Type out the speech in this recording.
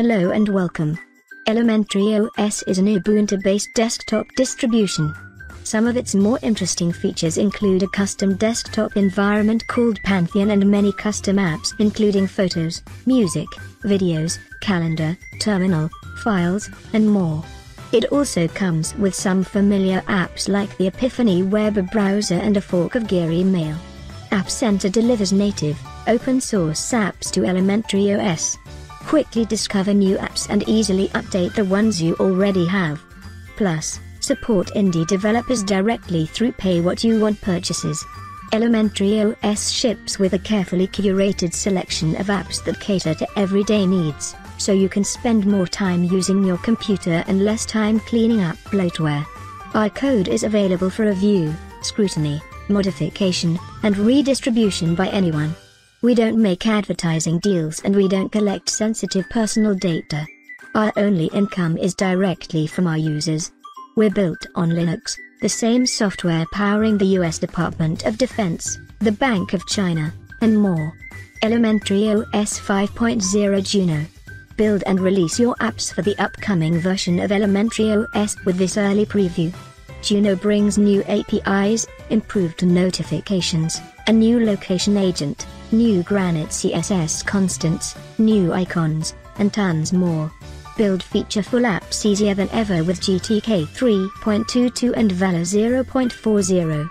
Hello and welcome. Elementary OS is an Ubuntu-based desktop distribution. Some of its more interesting features include a custom desktop environment called Pantheon and many custom apps including photos, music, videos, calendar, terminal, files, and more. It also comes with some familiar apps like the Epiphany web browser and a fork of Geary Mail. App Center delivers native, open source apps to Elementary OS. Quickly discover new apps and easily update the ones you already have. Plus, support indie developers directly through pay what you want purchases. Elementary OS ships with a carefully curated selection of apps that cater to everyday needs, so you can spend more time using your computer and less time cleaning up bloatware. Our code is available for review, scrutiny, modification, and redistribution by anyone. We don't make advertising deals and we don't collect sensitive personal data. Our only income is directly from our users. We're built on Linux, the same software powering the US Department of Defense, the Bank of China, and more. Elementary OS 5.0 Juno. Build and release your apps for the upcoming version of Elementary OS with this early preview. Juno brings new APIs, improved notifications, a new location agent, new Granite CSS constants, new icons, and tons more. Build featureful apps easier than ever with GTK 3.22 and Vala 0.40.